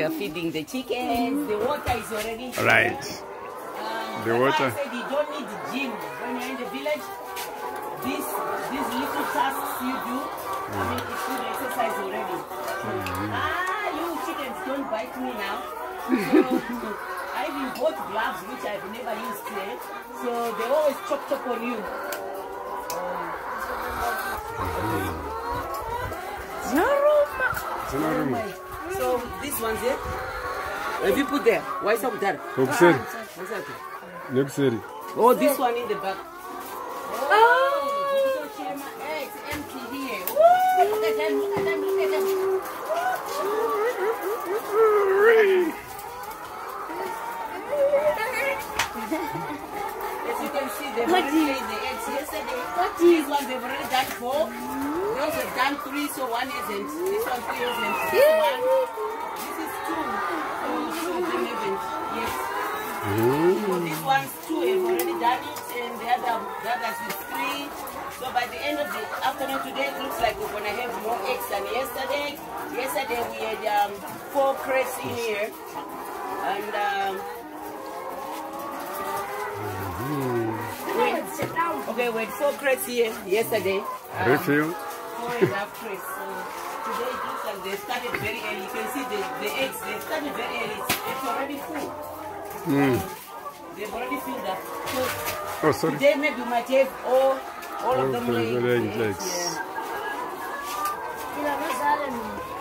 We are feeding the chickens. The water is already. Right. Um, The water. I said you don't need the gym when you're in the village. These these little tasks you do. I mean, it's good exercise already. Ah, you chickens don't bite me now. So I even bought gloves which I've never used here. So they always chop chop on you. Zinaruma. So this one's here. Have you put there? Why is up there? Kokuseri. What's that? Nekuseri. Oh, this one in the back. Oh, so Shema, eh, it's empty here. Look at them, look at them, look at them. As you can see, they've already laid the eggs yesterday. These ones they've already done four. Those have done three, so one isn't. This one three isn't. This one. This is two. So two of them haven't yet. So these ones two have already done it, and the other the others is three. So by the end of the afternoon today, it looks like we're gonna have more eggs than yesterday. Yesterday we had um, four crates in here, and um, Wait. Okay, we had four crates here yesterday. Um, Refill. Four and a half crates. So today it looks like they started very early. You can see the, the eggs, they started very early. It's, already full. Mm. They've already filled up. So Oh, sorry. today maybe we might have all, all All of them laying the eggs. Yeah.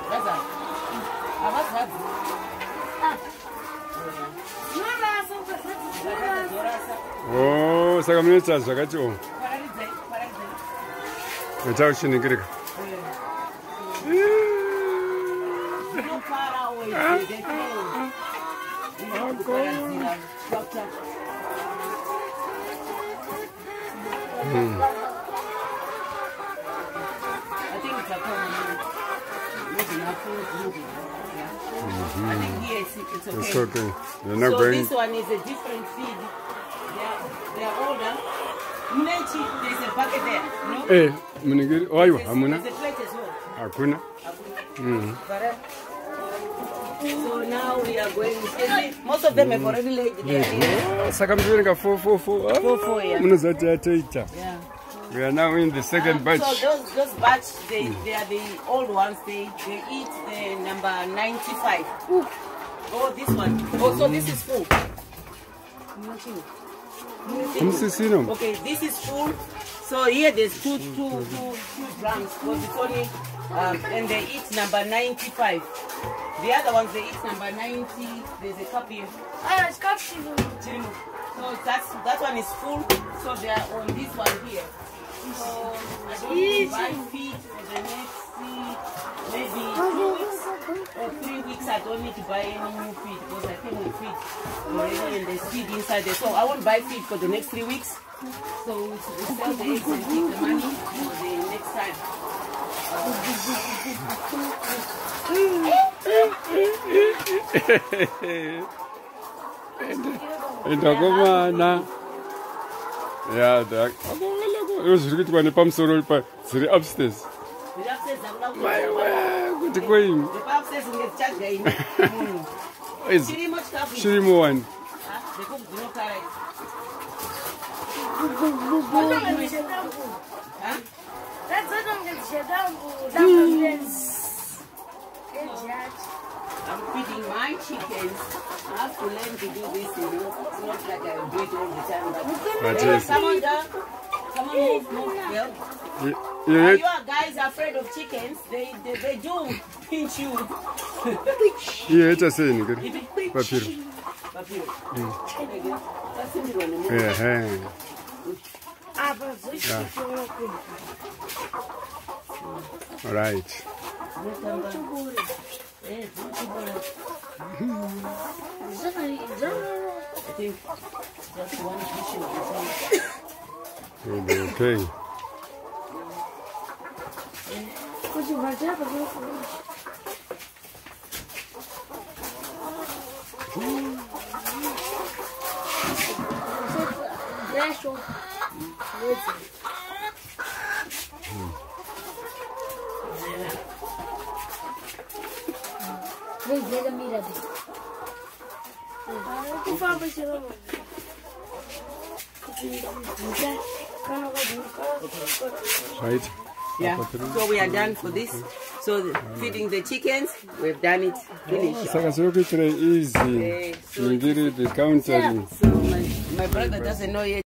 That's all. Ah. Oh, saka munoita zvakati o. Paradise, paradise. Ndachauchiningirika. So far away, they- they close. You know, Paradise, Doctor. I think it's a common maybe not full I think here it's, okay. It's okay. They're not so this one is a different feed. They are, they are older. Mnechi, there's a bucket there. No? Eh, muningiri. Oh, aiwa, There's, hamuna. there's a plate as well. Hakuna. Mm. So now we are going. you see, Most of them have already laid their eggs. Oh, Saka muchiverenga 444. Four, four, yeah. Munozati yatoita. Yeah. We are now in the second batch. So those those batch, they, they are the old ones. They they eat the number 95. Oh, this one. Oh, so this is full. Musisino. Okay, this is full. So here there's two, two, two, two grams because it's only, um, and they eat number 95. The other ones they eat number 90. There's a cup here. Ah, it's comfortable. Chirimu. So that's that one is full. So they are on this one here. So I don't know, buy feed I don't need to buy any new feed because I came with feed already and there's feed inside there. So I won't buy feed for the next three weeks. So we sell the eggs and keep the money for the next time. ndakomana ya akovalako zviri kuitwa nepamusoro pa dziri upstairs The upstairs are not Maiwe, kuti kweini The upstairs ungezicharge ini munhu. Idzi Chirimo wani the cook dzinokara. Kodwa ngizidambu. Huh? That's what ngizidambu. Dambu lens. Ejaji. I'm feeding my chickens. I have to learn to do this, you know. It's not like I will do it all the time. But But someone. Someone move, move. Well, Eh? You- are you- you are guys afraid of chickens? They they, they do pinch you. iyoita sei ningiri If papiro. Papiro. Ah, That's in the one. ehe Apa zoshikoko. right Eh, it's Zona zona. I think just one dish of the okay Kuti vajapa zofu. Deixa. Vem. Let me read it. Right. Yeah. So we are done for this. So feeding the chickens, we've done it. Finished. Saka zviri kuitira easy. Eh, so, Ndiri the countering. so my, my brother doesn't know yet.